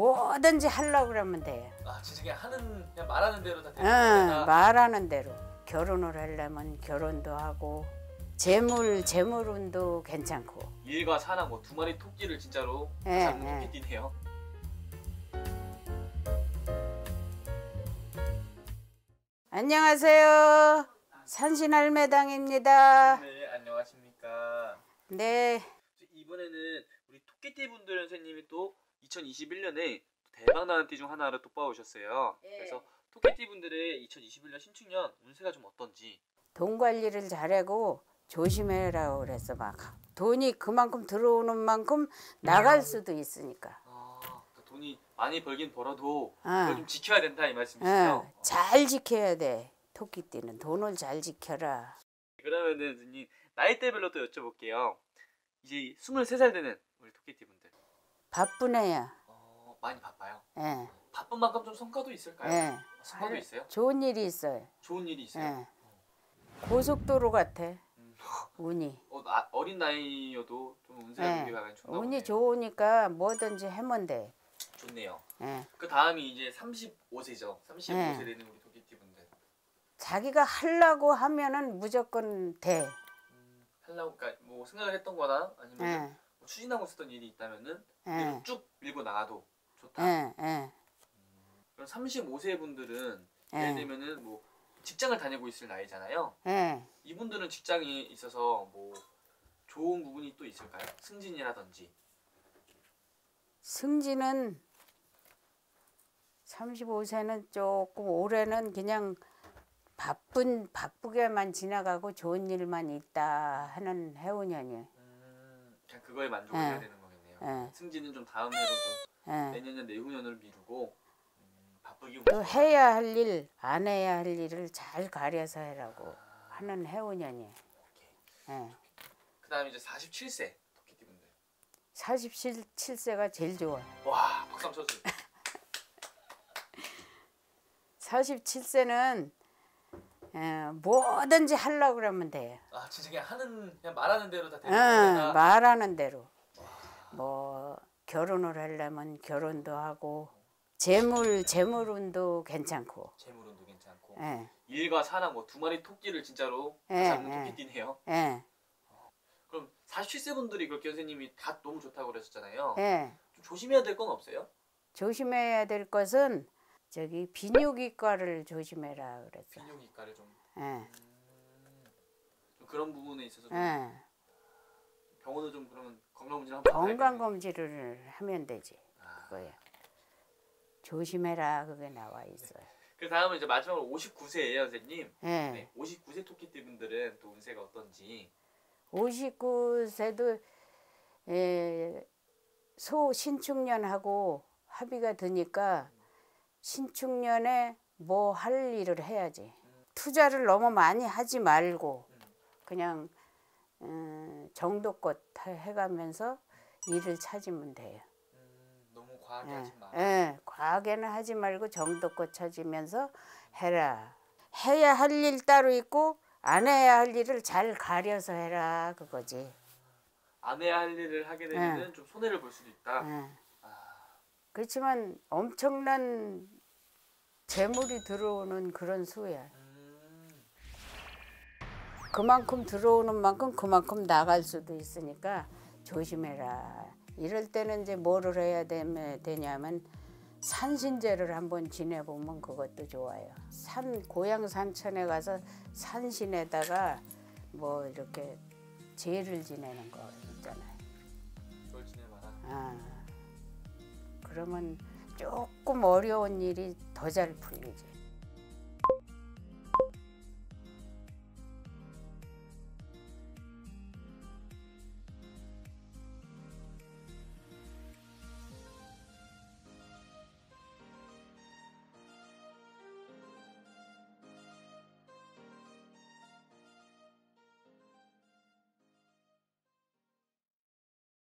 뭐든지 하려고 그러면 돼요. 아 진짜 그냥 하는 그냥 말하는 대로 다 되는 응. 말하는 대로 결혼을 하려면 결혼도 하고 재물 재물운도 괜찮고 일과 사랑 뭐두 마리 토끼를 진짜로 예, 잡는 예. 토끼띠네요. 안녕하세요 산신할매당입니다 네 안녕하십니까. 네 이번에는 우리 토끼띠 분들 선생님이 또 2021년에 대박 나는 띠 중 하나를 또 뽑아오셨어요. 예. 그래서 토끼띠 분들의 2021년 신축년 운세가 좀 어떤지. 돈 관리를 잘하고 조심해라고 그래서 막 돈이 그만큼 들어오는 만큼 나갈 수도 있으니까 아, 그러니까 돈이 많이 벌긴 벌어도 아. 그걸 좀 지켜야 된다 이 말씀이시죠? 어, 잘 지켜야 돼 토끼띠는 돈을 잘 지켜라 그러면은 선생님 나이대별로 또 여쭤볼게요. 이제 23살 되는 우리 토끼띠 분들 바쁜 애야 어, 많이 바빠요. 예, 바쁜 만큼 좀 성과도 있을까요? 예. 성과도 할- 있어요? 좋은 일이 있어요 좋은 일이 있어요? 예. 고속도로 같아 음. 운이 어, 나, 어린 나이여도 좀 운세가 예. 되게 많이 좋나 운이 보네요. 좋으니까 뭐든지 하면 돼 좋네요. 예. 그 다음이 이제 35세죠. 35세 네. 되는 우리 토끼띠 분들. 자기가 하려고 하면은 무조건 돼 음, 하려고 그러니까 뭐 생각을 했던 거나 아니면 예, 뭐 추진하고 있었던 일이 있다면은 예, 쭉 밀고 나가도 좋다. 예, 예, 그럼 35세 분들은 예. 예를 들면은 뭐 직장을 다니고 있을 나이잖아요. 예. 이분들은 직장이 있어서 뭐 좋은 부분이 또 있을까요? 승진이라든지. 승진은 35세는 조금 올해는 그냥 바쁜 바쁘게만 지나가고 좋은 일만 있다 하는 해운년이에요. 음, 그냥 그거에 만족을 예. 해야 되는 거겠네요. 예. 승진은 좀 다음 해로 좀 예. 내년이나 내후년을 미루고 음, 바쁘게 또 해야 할 일, 안 해야 할 일을 잘 가려서 해라고 하는 해운년이에요. 예. 그다음에 이제 47세 토끼띠 분들. 47세가 제일 좋아. 와 박수 쳐주세요. 47세는 예, 뭐든지 하려고 그러면 돼요. 아 진짜 그냥 하는 그냥 말하는 대로 다 되는 응, 거다. 말하는 대로 뭐 결혼을 하려면 결혼도 하고 재물 재물운도 괜찮고 재물운도 괜찮고 예, 일과 사랑 뭐 두 마리 토끼를 진짜로 예, 잡는 예. 토끼띠네요. 예, 그럼 47세 분들이 그렇게 선생님이 다 너무 좋다고 그러셨잖아요. 예. 좀 조심해야 될 건 없어요? 조심해야 될 것은 저기 비뇨기과를 조심해라 그랬어. 비뇨기과를 좀, 예, 음, 좀 그런 부분에 있어서 좀 예. 병원을 좀 그러면 건강검진 한번 건강 검진을 하면 되지 아, 그거야. 조심해라 그게 나와 있어요. 그 다음은 이제 마지막으로 59세예요, 선생님. 예. 네, 59세 토끼띠 분들은 또 운세가 어떤지. 59세도 에, 소 신축년하고 합의가 드니까 신축년에 뭐 할 일을 해야지. 투자를 너무 많이 하지 말고 그냥 음, 정도껏 해- 해가면서 일을 찾으면 돼요. 음, 너무 과하게 예, 하지 마. 예, 과하게는 하지 말고 정도껏 찾으면서 해라. 해야 할 일 따로 있고 안 해야 할 일을 잘 가려서 해라 그거지. 안 해야 할 일을 하게 되면 좀 손해를 볼 수도 있다. 예. 아, 그렇지만 엄청난 재물이 들어오는 그런 수야. 음, 그만큼 들어오는 만큼 그만큼 나갈 수도 있으니까 조심해라. 이럴 때는 이제 뭐를 해야 되냐면 산신제를 한번 지내보면 그것도 좋아요. 산 고향 산천에 가서 산신에다가 뭐 이렇게 제를 지내는 거 있잖아요. 그걸 지내봐라. 아, 그러면 조금 어려운 일이 더 잘 풀리지.